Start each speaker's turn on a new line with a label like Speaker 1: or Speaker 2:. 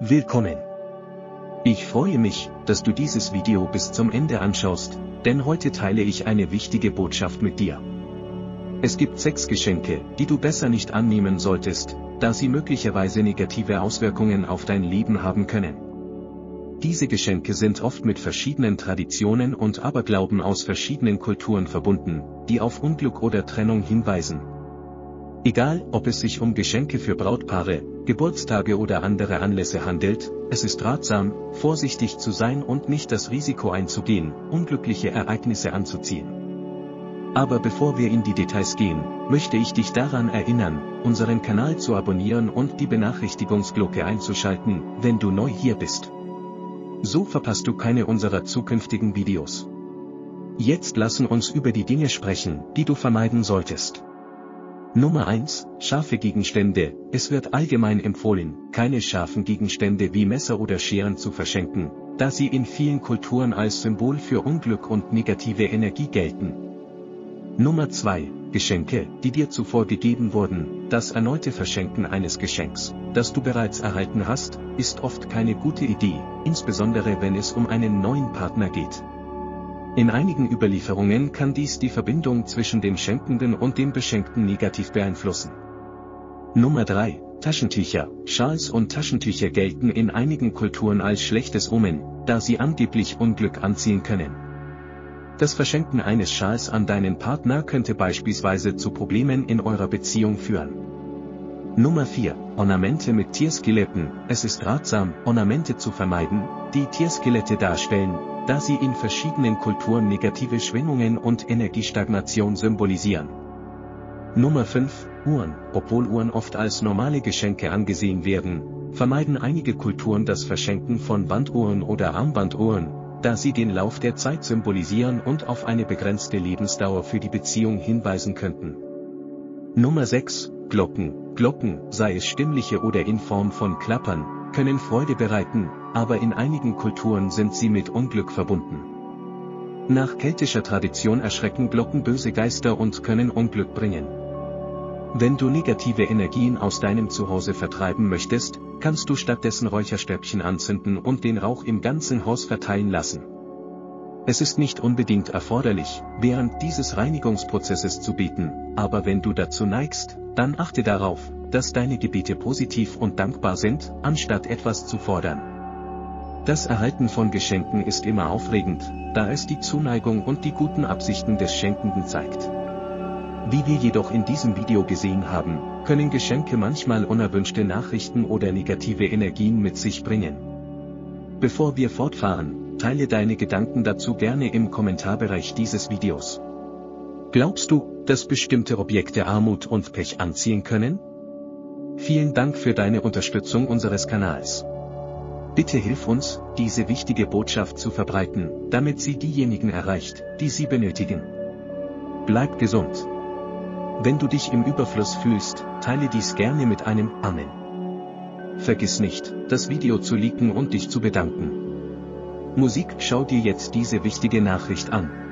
Speaker 1: Willkommen! Ich freue mich, dass du dieses Video bis zum Ende anschaust, denn heute teile ich eine wichtige Botschaft mit dir. Es gibt sechs Geschenke, die du besser nicht annehmen solltest, da sie möglicherweise negative Auswirkungen auf dein Leben haben können. Diese Geschenke sind oft mit verschiedenen Traditionen und Aberglauben aus verschiedenen Kulturen verbunden, die auf Unglück oder Trennung hinweisen. Egal, ob es sich um Geschenke für Brautpaare, Geburtstage oder andere Anlässe handelt, es ist ratsam, vorsichtig zu sein und nicht das Risiko einzugehen, unglückliche Ereignisse anzuziehen. Aber bevor wir in die Details gehen, möchte ich dich daran erinnern, unseren Kanal zu abonnieren und die Benachrichtigungsglocke einzuschalten, wenn du neu hier bist. So verpasst du keine unserer zukünftigen Videos. Jetzt lassen uns über die Dinge sprechen, die du vermeiden solltest. Nummer 1, scharfe Gegenstände. Es wird allgemein empfohlen, keine scharfen Gegenstände wie Messer oder Scheren zu verschenken, da sie in vielen Kulturen als Symbol für Unglück und negative Energie gelten. Nummer 2, Geschenke, die dir zuvor gegeben wurden. Das erneute Verschenken eines Geschenks, das du bereits erhalten hast, ist oft keine gute Idee, insbesondere wenn es um einen neuen Partner geht. In einigen Überlieferungen kann dies die Verbindung zwischen dem Schenkenden und dem Beschenkten negativ beeinflussen. Nummer 3. Taschentücher. Schals und Taschentücher gelten in einigen Kulturen als schlechtes Omen, da sie angeblich Unglück anziehen können. Das Verschenken eines Schals an deinen Partner könnte beispielsweise zu Problemen in eurer Beziehung führen. Nummer 4. Ornamente mit Tierskeletten. Es ist ratsam, Ornamente zu vermeiden, die Tierskelette darstellen, da sie in verschiedenen Kulturen negative Schwingungen und Energiestagnation symbolisieren. Nummer 5. Uhren. Obwohl Uhren oft als normale Geschenke angesehen werden, vermeiden einige Kulturen das Verschenken von Banduhren oder Armbanduhren, da sie den Lauf der Zeit symbolisieren und auf eine begrenzte Lebensdauer für die Beziehung hinweisen könnten. Nummer 6. Glocken. Glocken, sei es stimmliche oder in Form von Klappern, können Freude bereiten, aber in einigen Kulturen sind sie mit Unglück verbunden. Nach keltischer Tradition erschrecken Glocken böse Geister und können Unglück bringen. Wenn du negative Energien aus deinem Zuhause vertreiben möchtest, kannst du stattdessen Räucherstäbchen anzünden und den Rauch im ganzen Haus verteilen lassen. Es ist nicht unbedingt erforderlich, während dieses Reinigungsprozesses zu beten, aber wenn du dazu neigst, dann achte darauf, dass deine Gebete positiv und dankbar sind, anstatt etwas zu fordern. Das Erhalten von Geschenken ist immer aufregend, da es die Zuneigung und die guten Absichten des Schenkenden zeigt. Wie wir jedoch in diesem Video gesehen haben, können Geschenke manchmal unerwünschte Nachrichten oder negative Energien mit sich bringen. Bevor wir fortfahren, teile deine Gedanken dazu gerne im Kommentarbereich dieses Videos. Glaubst du, dass bestimmte Objekte Armut und Pech anziehen können? Vielen Dank für deine Unterstützung unseres Kanals. Bitte hilf uns, diese wichtige Botschaft zu verbreiten, damit sie diejenigen erreicht, die sie benötigen. Bleib gesund. Wenn du dich im Überfluss fühlst, teile dies gerne mit einem Amen. Vergiss nicht, das Video zu liken und dich zu bedanken. Musik, schau dir jetzt diese wichtige Nachricht an.